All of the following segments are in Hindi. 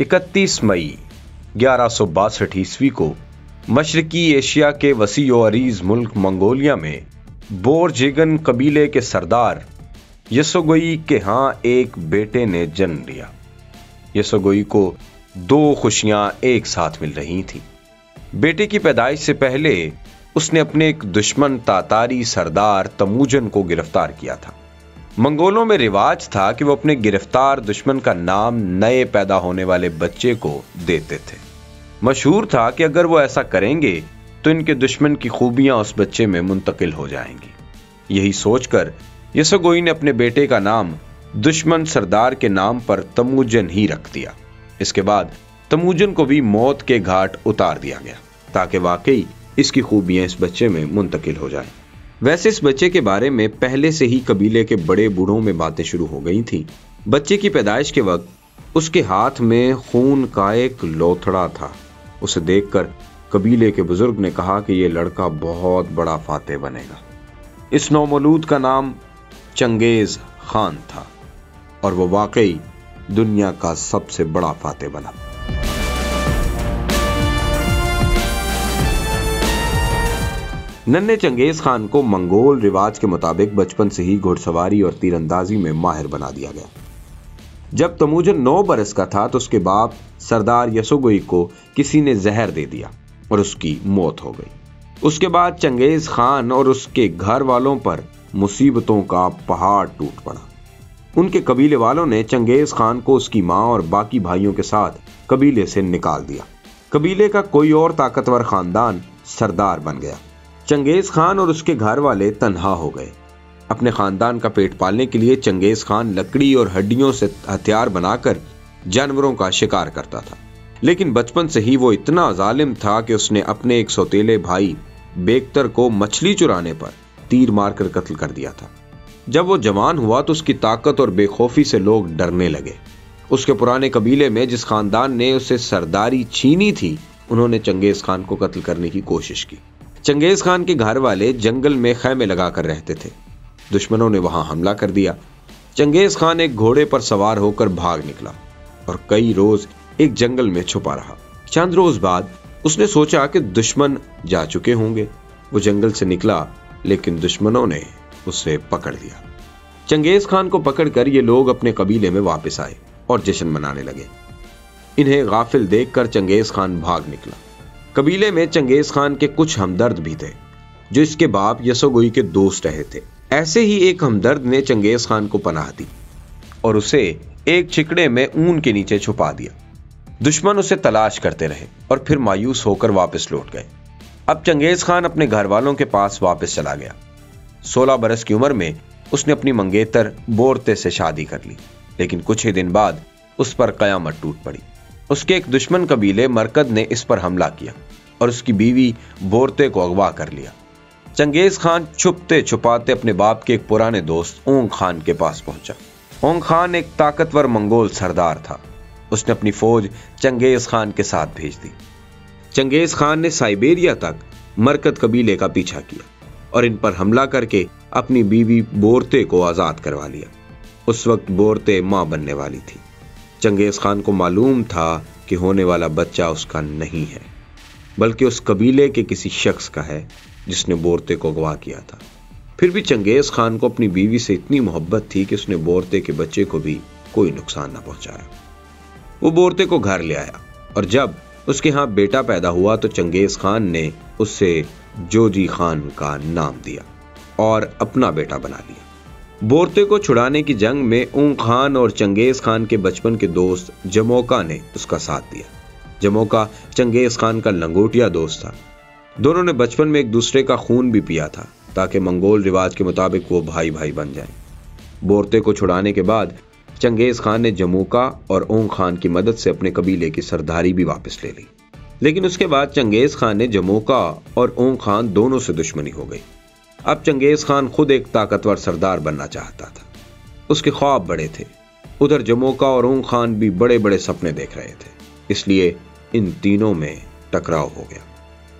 इकतीस मई, ग्यारह सौ बासठ ईस्वी को मशरकी एशिया के वसी अरीज मुल्क मंगोलिया में बोरजेगन कबीले के सरदार यसोगोई के यहाँ एक बेटे ने जन्म लिया। यसोगोई को दो खुशियाँ एक साथ मिल रही थी। बेटे की पैदाइश से पहले उसने अपने एक दुश्मन तातारी सरदार तमूजन को गिरफ़्तार किया था। मंगोलों में रिवाज था कि वो अपने गिरफ़्तार दुश्मन का नाम नए पैदा होने वाले बच्चे को देते थे। मशहूर था कि अगर वो ऐसा करेंगे तो इनके दुश्मन की खूबियाँ उस बच्चे में मुंतकिल हो जाएँगी। यही सोचकर यसोगोई ने अपने बेटे का नाम दुश्मन सरदार के नाम पर तमूजन ही रख दिया। इसके बाद तमूजन को भी मौत के घाट उतार दिया गया, ताकि वाकई इसकी खूबियाँ इस बच्चे में मुंतकिल हो जाए। वैसे इस बच्चे के बारे में पहले से ही कबीले के बड़े बूढ़ों में बातें शुरू हो गई थी। बच्चे की पैदाइश के वक्त उसके हाथ में खून का एक लोथड़ा था। उसे देखकर कबीले के बुज़ुर्ग ने कहा कि यह लड़का बहुत बड़ा फाते बनेगा। इस नौमलूद का नाम चंगेज खान था और वो वाकई दुनिया का सबसे बड़ा फाते बना। नन्हे चंगेज खान को मंगोल रिवाज के मुताबिक बचपन से ही घुड़सवारी और तीरंदाजी में माहिर बना दिया गया। जब तमूजन नौ बरस का था तो उसके बाप सरदार यसोगोई को किसी ने जहर दे दिया और उसकी मौत हो गई। उसके बाद चंगेज खान और उसके घर वालों पर मुसीबतों का पहाड़ टूट पड़ा। उनके कबीले वालों ने चंगेज खान को उसकी माँ और बाकी भाइयों के साथ कबीले से निकाल दिया। कबीले का कोई और ताकतवर खानदान सरदार बन गया। चंगेज खान और उसके घर वाले तनहा हो गए। अपने खानदान का पेट पालने के लिए चंगेज खान लकड़ी और हड्डियों से हथियार बनाकर जानवरों का शिकार करता था। लेकिन बचपन से ही वो इतना जालिम था कि उसने अपने एक सौतेले भाई बेकतर को मछली चुराने पर तीर मारकर कत्ल कर दिया था। जब वो जवान हुआ तो उसकी ताकत और बेखौफी से लोग डरने लगे। उसके पुराने कबीले में जिस खानदान ने उसे सरदारी छीनी थी, उन्होंने चंगेज खान को कत्ल करने की कोशिश की। चंगेज खान के घर वाले जंगल में खैमे लगाकर रहते थे। दुश्मनों ने वहाँ हमला कर दिया। चंगेज खान एक घोड़े पर सवार होकर भाग निकला और कई रोज एक जंगल में छुपा रहा। चंद रोज बाद उसने सोचा कि दुश्मन जा चुके होंगे। वो जंगल से निकला, लेकिन दुश्मनों ने उसे पकड़ लिया। चंगेज खान को पकड़कर ये लोग अपने कबीले में वापस आए और जश्न मनाने लगे। इन्हें गाफिल देखकर चंगेज खान भाग निकला। कबीले में चंगेज खान के कुछ हमदर्द भी थे, जो इसके बाप यसोगोई के दोस्त रहे थे। ऐसे ही एक हमदर्द ने चंगेज खान को पनाह दी और उसे एक चिकड़े में ऊन के नीचे छुपा दिया। दुश्मन उसे तलाश करते रहे और फिर मायूस होकर वापस लौट गए। अब चंगेज खान अपने घर वालों के पास वापस चला गया। सोलह बरस की उम्र में उसने अपनी मंगेतर बोरते से शादी कर ली, लेकिन कुछ ही दिन बाद उस पर कयामत टूट पड़ी। उसके एक दुश्मन कबीले मरकद ने इस पर हमला किया और उसकी बीवी बोरते को अगवा कर लिया। चंगेज खान छुपते छुपाते अपने बाप के एक पुराने दोस्त ओंग खान के पास पहुँचा। ओंग खान एक ताकतवर मंगोल सरदार था। उसने अपनी फौज चंगेज खान के साथ भेज दी। चंगेज खान ने साइबेरिया तक मरकद कबीले का पीछा किया और इन पर हमला करके अपनी बीवी बोरते को आज़ाद करवा लिया। उस वक्त बोरते माँ बनने वाली थी। चंगेज खान को मालूम था कि होने वाला बच्चा उसका नहीं है, बल्कि उस कबीले के किसी शख्स का है, जिसने बोरते को अगवा किया था। फिर भी चंगेज खान को अपनी बीवी से इतनी मोहब्बत थी कि उसने बोरते के बच्चे को भी कोई नुकसान न पहुँचाया। वो बोरते को घर ले आया, और जब उसके यहाँ बेटा पैदा हुआ तो चंगेज खान ने उससे जोजी खान का नाम दिया और अपना बेटा बना लिया। बोरते को छुड़ाने की जंग में ऊंग खान और चंगेज खान के बचपन के दोस्त जमोका ने उसका साथ दिया। जमोका चंगेज खान का लंगोटिया दोस्त था। दोनों ने बचपन में एक दूसरे का खून भी पिया था, ताकि मंगोल रिवाज के मुताबिक वो भाई भाई बन जाए। बोरते को छुड़ाने के बाद चंगेज खान ने जमोका और ओंग खान की मदद से अपने कबीले की सरदारी भी वापस ले ली। लेकिन उसके बाद चंगेज खान ने जमोका और ओंग खान दोनों से दुश्मनी हो गई। अब चंगेज खान खुद एक ताकतवर सरदार बनना चाहता था। उसके ख्वाब बड़े थे। उधर जमोका और ओंग खान भी बड़े बड़े सपने देख रहे थे। इसलिए इन तीनों में टकराव हो गया।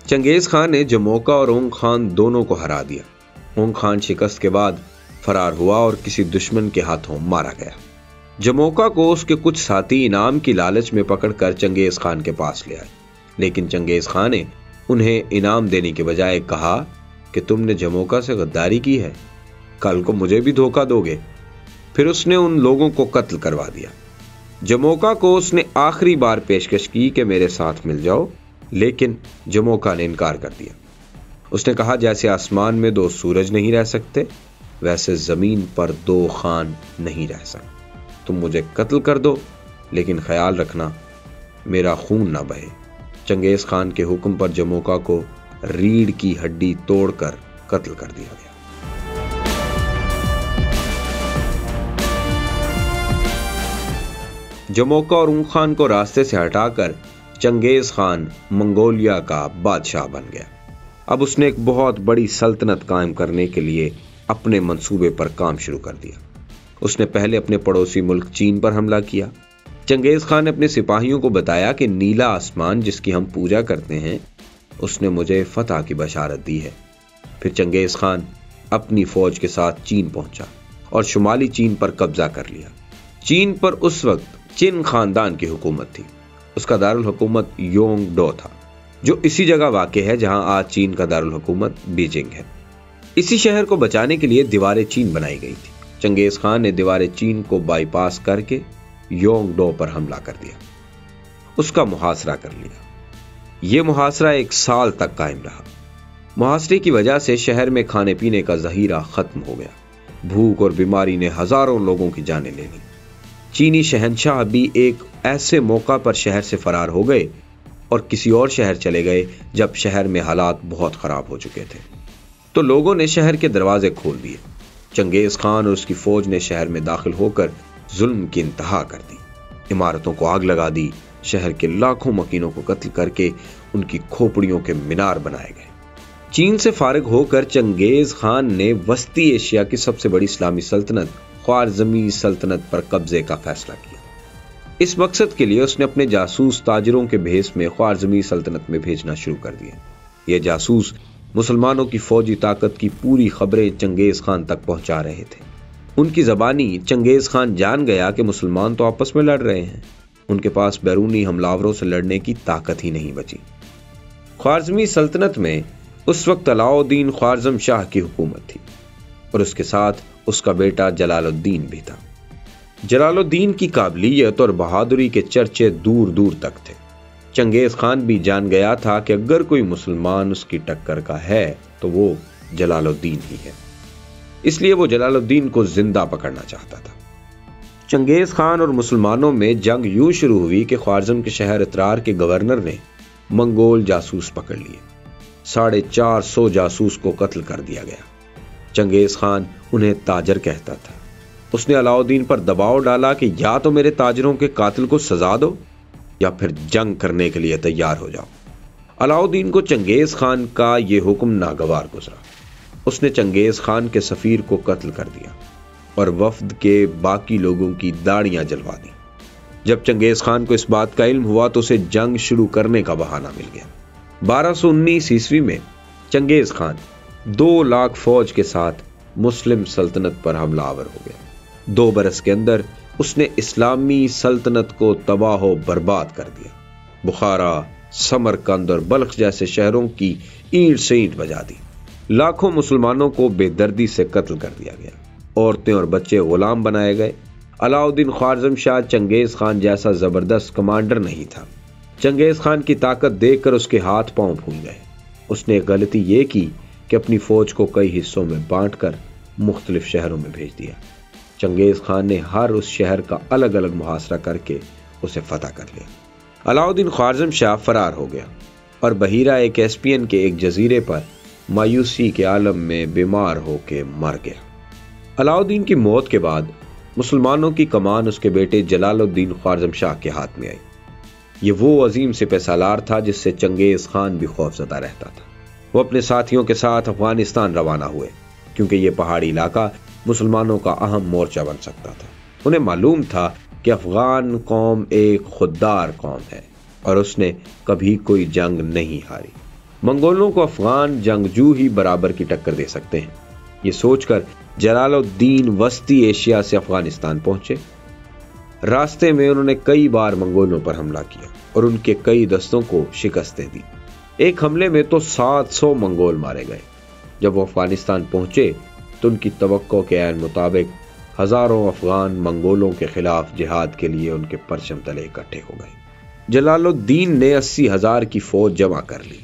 चंगेज खान ने जमोका और ओंग खान दोनों को हरा दिया। ओंग खान शिकस्त के बाद फरार हुआ और किसी दुश्मन के हाथों मारा गया। जमोका को उसके कुछ साथी इनाम की लालच में पकड़कर चंगेज खान के पास ले आए। लेकिन चंगेज खान ने उन्हें इनाम देने के बजाय कहा कि तुमने जमोका से गद्दारी की है। कल को मुझे भी धोखा दोगे। फिर उसने उन लोगों को कत्ल करवा दिया। जमोका को उसने आखिरी बार पेशकश की कि मेरे साथ मिल जाओ, लेकिन जमोका ने इनकार कर दिया। उसने कहा, जैसे आसमान में दो सूरज नहीं रह सकते, वैसे ज़मीन पर दो खान नहीं रह सकते। तुम मुझे कत्ल कर दो, लेकिन ख्याल रखना, मेरा खून ना बहे। चंगेज खान के हुक्म पर जमोका को रीढ़ की हड्डी तोड़कर कत्ल कर दिया गया। जमोका और ऊं खान को रास्ते से हटाकर चंगेज खान मंगोलिया का बादशाह बन गया। अब उसने एक बहुत बड़ी सल्तनत कायम करने के लिए अपने मंसूबे पर काम शुरू कर दिया। उसने पहले अपने पड़ोसी मुल्क चीन पर हमला किया। चंगेज खान ने अपने सिपाहियों को बताया कि नीला आसमान जिसकी हम पूजा करते हैं उसने मुझे फतह की बशारत दी है। फिर चंगेज खान अपनी फौज के साथ चीन पहुँचा और शुमाली चीन पर कब्जा कर लिया। चीन पर उस वक्त चिन खानदान की हुकूमत थी। उसका दारुल हुकूमत योंग डो था, जो इसी जगह वाक़ है जहाँ आज चीन का दारुल हुकूमत बीजिंग है। इसी शहर को बचाने के लिए दीवारें चीन बनाई गई थी। चंगेज खान ने दीवार चीन को बाईपास करके योंग डो पर हमला कर दिया। उसका मुहासरा कर लिया। यह मुहासरा एक साल तक कायम रहा। मुहासरे की वजह से शहर में खाने पीने का जहीरा खत्म हो गया। भूख और बीमारी ने हज़ारों लोगों की जाने ले ली। चीनी शहनशाह भी एक ऐसे मौका पर शहर से फरार हो गए और किसी और शहर चले गए जब शहर में हालात बहुत खराब हो चुके थे। तो लोगों ने शहर के दरवाजे खोल दिए। चंगेज खान और उसकी फौज ने शहर में दाखिल होकर जुल्म की इंतहा कर दी। इमारतों को आग लगा दी। शहर के लाखों मकीनों को कत्ल करके उनकी खोपड़ियों के मीनार बनाए गए। चीन से फारग होकर चंगेज खान ने वस्ती एशिया की सबसे बड़ी इस्लामी सल्तनत, ख्वारजमी सल्तनत पर कब्जे का फैसला किया। इस मकसद के लिए उसने अपने जासूस ताजरों के भेस में ख्वारजमी सल्तनत में भेजना शुरू कर दिया। ये जासूस मुसलमानों की फौजी ताकत की पूरी खबरें चंगेज खान तक पहुँचा रहे थे। उनकी जबानी चंगेज खान जान गया कि मुसलमान तो आपस में लड़ रहे हैं। उनके पास बैरूनी हमलावरों से लड़ने की ताकत ही नहीं बची। ख्वारजमी सल्तनत में उस वक्त अलाउद्दीन ख्वारजम शाह की हुकूमत थी और उसके साथ उसका बेटा जलालुद्दीन भी था। जलालुद्दीन की काबिलियत और बहादुरी के चर्चे दूर दूर तक थे। चंगेज खान भी जान गया था कि अगर कोई मुसलमान उसकी टक्कर का है तो वो जलालुद्दीन ही है। इसलिए वो जलालुद्दीन को ज़िंदा पकड़ना चाहता था। चंगेज खान और मुसलमानों में जंग यूँ शुरू हुई कि ख्वारजम के शहर इतरार के गवर्नर ने मंगोल जासूस पकड़ लिए। साढ़े चार सौ जासूस को कत्ल कर दिया गया। चंगेज खान उन्हें ताजर कहता था। उसने अलाउद्दीन पर दबाव डाला कि या तो मेरे ताजरों के कातिल को सजा दो, या फिर जंग करने के लिए तैयार हो जाओ। अलाउद्दीन को चंगेज खान का यह हुक्म नागवार गुजरा। उसने चंगेज खान के सफीर को कत्ल कर दिया। और वफद के बाकी लोगों की दाढ़ियाँ जलवा दी। जब चंगेज खान को इस बात का इल्म हुआ तो उसे जंग शुरू करने का बहाना मिल गया। 1219 ईस्वी में चंगेज खान दो लाख फौज के साथ मुस्लिम सल्तनत पर हमलावर हो गया दो बरस के अंदर उसने इस्लामी सल्तनत को तबाह बर्बाद कर दिया। बुखारा, समरकंद और बल्ख जैसे शहरों की ईंट से ईंट बजा दी। लाखों मुसलमानों को बेदर्दी से कत्ल कर दिया गया। औरतें और बच्चे गुलाम बनाए गए। अलाउद्दीन ख्वारजम शाह चंगेज खान जैसा ज़बरदस्त कमांडर नहीं था। चंगेज खान की ताकत देखकर उसके हाथ पाँव फूल गए। उसने गलती ये की कि अपनी फौज को कई हिस्सों में बांटकर मुख्तलिफ़ शहरों में भेज दिया। चंगेज खान ने हर उस शहर का अलग अलग मुहासरा करके उसे फतह कर लिया। अलाउद्दीन ख्वारजम शाह फरार हो गया और बहीरा एक एसपीएन के एक जजीरे पर मायूसी के आलम में बीमार होकर मर गया। अलाउद्दीन की मौत के बाद मुसलमानों की कमान उसके बेटे जलालुद्दीन ख्वारजम शाह के हाथ में आई। ये वो अजीम सिपह सालार था जिससे चंगेज खान भी खौफजदा रहता था। वो अपने साथियों के साथ अफ़गानिस्तान रवाना हुए, क्योंकि ये पहाड़ी इलाका मुसलमानों का अहम मोर्चा बन सकता था। उन्हें मालूम था कि अफगान कौम एक खुददार कौम है और उसने कभी कोई जंग नहीं हारी। मंगोलों को अफगान जंगजू ही बराबर की टक्कर दे सकते हैं। ये सोचकर जलालुद्दीन वस्ती एशिया से अफ़गानिस्तान पहुँचे। रास्ते में उन्होंने कई बार मंगोलों पर हमला किया और उनके कई दस्तों को शिकस्तें दी। एक हमले में तो 700 मंगोल मारे गए। जब वो अफ़गानिस्तान पहुँचे तो उनकी तो के मुताबिक हज़ारों अफगान मंगोलों के खिलाफ जिहाद के लिए उनके परचम तले इकट्ठे हो गए। जलालुद्दीन ने अस्सी हज़ार की फौज जमा कर ली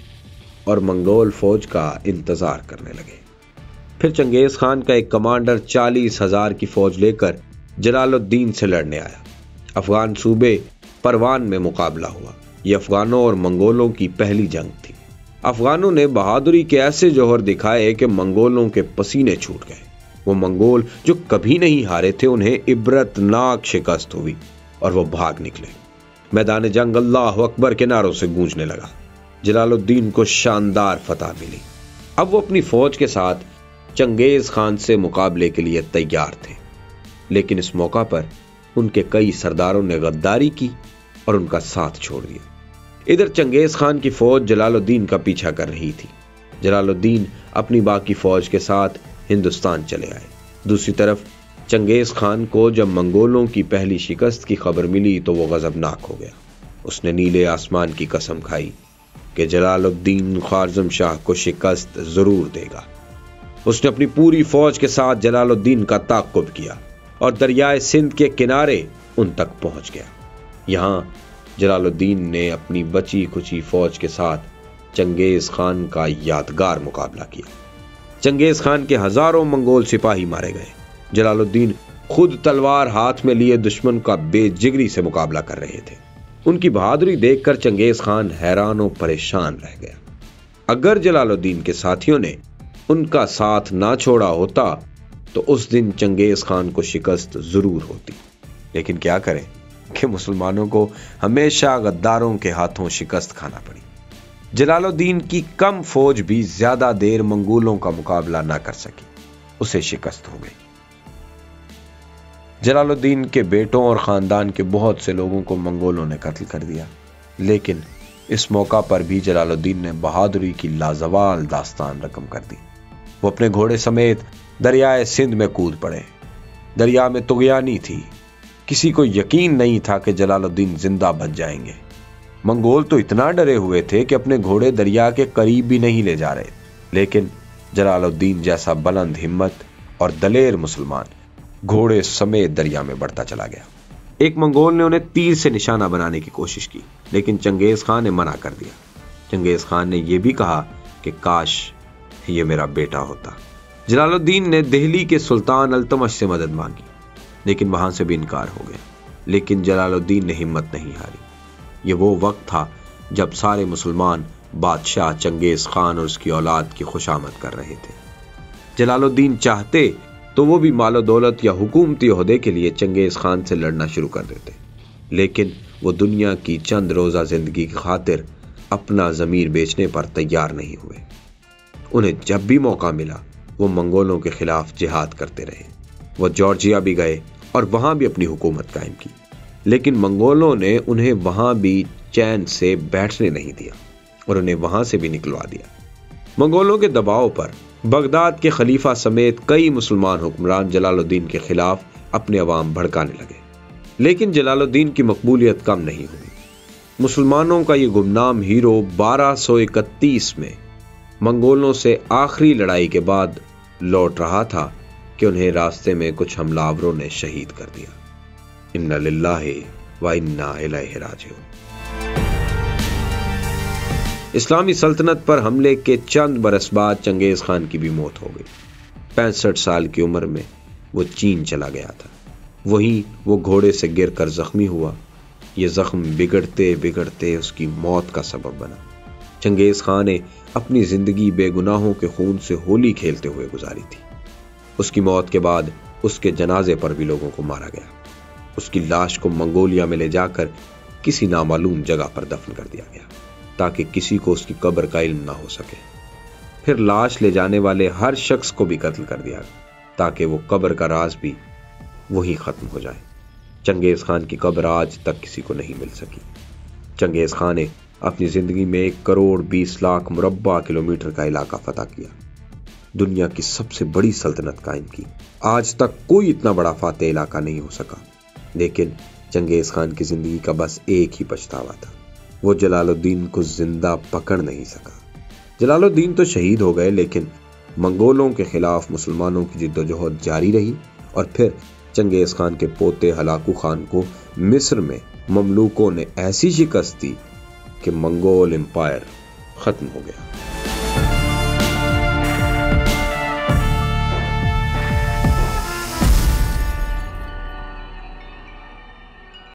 और मंगोल फौज का इंतज़ार करने लगे। फिर चंगेज खान का एक कमांडर चालीस हज़ार की फौज लेकर जलालुद्दीन से लड़ने आया। अफगान सूबे परवान में मुकाबला हुआ। यह अफगानों और मंगोलों की पहली जंग थी। अफगानों ने बहादुरी के ऐसे जौहर दिखाए कि मंगोलों के पसीने छूट गए। वो मंगोल जो कभी नहीं हारे थे, उन्हें इबरतनाक शिकस्त हुई और वो भाग निकले। मैदान जंग अल्लाह अकबर के नारों से गूंजने लगा। जलालुद्दीन को शानदार फतह मिली। अब वो अपनी फौज के साथ चंगेज खान से मुकाबले के लिए तैयार थे, लेकिन इस मौका पर उनके कई सरदारों ने गद्दारी की और उनका साथ छोड़ दिया। इधर चंगेज खान की फौज जलालुद्दीन का पीछा कर रही थी। जलालुद्दीन अपनी बाकी फौज के साथ हिंदुस्तान चले आए। दूसरी तरफ़, चंगेज खान को जब मंगोलों की पहली शिकस्त की खबर मिली तो वो गजबनाक हो गया। उसने नीले आसमान की कसम खाई कि जलालुद्दीन खारजम शाह को शिकस्त ज़रूर देगा। उसने अपनी पूरी फौज के साथ जलालुद्दीन का ताकुब किया और दरियाए सिंध के किनारे उन तक पहुँच गया। यहाँ जलालुद्दीन ने अपनी बची खुची फौज के साथ चंगेज खान का यादगार मुकाबला किया। चंगेज खान के हज़ारों मंगोल सिपाही मारे गए। जलालुद्दीन खुद तलवार हाथ में लिए दुश्मन का बेजिगरी से मुकाबला कर रहे थे। उनकी बहादुरी देखकर चंगेज खान हैरान और परेशान रह गया। अगर जलालुद्दीन के साथियों ने उनका साथ ना छोड़ा होता तो उस दिन चंगेज खान को शिकस्त ज़रूर होती। लेकिन क्या करें कि मुसलमानों को हमेशा गद्दारों के हाथों शिकस्त खाना पड़ी। जलालुद्दीन की कम फौज भी ज़्यादा देर मंगोलों का मुकाबला ना कर सकी। उसे शिकस्त हो गई। जलालुद्दीन के बेटों और खानदान के बहुत से लोगों को मंगोलों ने कत्ल कर दिया। लेकिन इस मौका पर भी जलालुद्दीन ने बहादुरी की लाजवाल दास्तान रकम कर दी। वो अपने घोड़े समेत दरियाए सिंध में कूद पड़े। दरिया में तुगयानी थी। किसी को यकीन नहीं था कि जलालुद्दीन ज़िंदा बच जाएँगे। मंगोल तो इतना डरे हुए थे कि अपने घोड़े दरिया के करीब भी नहीं ले जा रहे। लेकिन जलालुद्दीन जैसा बुलंद हिम्मत और दलेर मुसलमान घोड़े समेत दरिया में बढ़ता चला गया। एक मंगोल ने उन्हें तीर से निशाना बनाने की कोशिश की, लेकिन चंगेज खान ने मना कर दिया। चंगेज खान ने यह भी कहा कि काश ये मेरा बेटा होता। जलालुद्दीन ने दिल्ली के सुल्तान अल्तमश से मदद मांगी, लेकिन वहाँ से भी इनकार हो गया लेकिन जलालुद्दीन ने हिम्मत नहीं हारी। ये वो वक्त था जब सारे मुसलमान बादशाह चंगेज खान और उसकी औलाद की खुशामद कर रहे थे। जलालुद्दीन चाहते तो वो भी मालो दौलत या हुकूमती अहदे के लिए चंगेज खान से लड़ना शुरू कर देते। लेकिन वो दुनिया की चंद रोज़ा ज़िंदगी की खातिर अपना ज़मीर बेचने पर तैयार नहीं हुए। उन्हें जब भी मौका मिला, वो मंगोलों के खिलाफ जिहाद करते रहे। वो जॉर्जिया भी गए और वहाँ भी अपनी हुकूमत कायम की। लेकिन मंगोलों ने उन्हें वहाँ भी चैन से बैठने नहीं दिया और उन्हें वहाँ से भी निकलवा दिया। मंगोलों के दबाव पर बगदाद के खलीफा समेत कई मुसलमान हुक्मरान जलालुद्दीन के खिलाफ अपने अवाम भड़काने लगे। लेकिन जलालुद्दीन की मकबूलियत कम नहीं हुई। मुसलमानों का ये गुमनाम हीरो 1231 में मंगोलों से आखिरी लड़ाई के बाद लौट रहा था कि उन्हें रास्ते में कुछ हमलावरों ने शहीद कर दिया। इन्ना लिल्लाहि व इन्ना इस्लामी सल्तनत पर हमले के चंद बरस बाद चंगेज खान की भी मौत हो गई। पैंसठ साल की उम्र में वो चीन चला गया था। वहीं वो घोड़े से गिरकर जख्मी हुआ। ये जख्म बिगड़ते बिगड़ते उसकी मौत का सबब बना। चंगेज खान ने अपनी ज़िंदगी बेगुनाहों के खून से होली खेलते हुए गुजारी थी। उसकी मौत के बाद उसके जनाजे पर भी लोगों को मारा गया। उसकी लाश को मंगोलिया में ले जाकर किसी नामालूम जगह पर दफन कर दिया गया, ताकि किसी को उसकी कब्र का इल्म ना हो सके। फिर लाश ले जाने वाले हर शख्स को भी कत्ल कर दिया ताकि वो कब्र का राज भी वही खत्म हो जाए। चंगेज खान की कब्र आज तक किसी को नहीं मिल सकी। चंगेज खान ने अपनी ज़िंदगी में एक करोड़ बीस लाख मुरबा किलोमीटर का इलाका फतह किया। दुनिया की सबसे बड़ी सल्तनत कायम की। आज तक कोई इतना बड़ा फाते इलाका नहीं हो सका। लेकिन चंगेज खान की ज़िंदगी का बस एक ही पछतावा था। वो जलालुद्दीन को ज़िंदा पकड़ नहीं सका। जलालुद्दीन तो शहीद हो गए, लेकिन मंगोलों के खिलाफ मुसलमानों की जिद्दोजहद जारी रही और फिर चंगेज खान के पोते हलाकू खान को मिस्र में ममलूकों ने ऐसी शिकस्त दी कि मंगोल एम्पायर खत्म हो गया।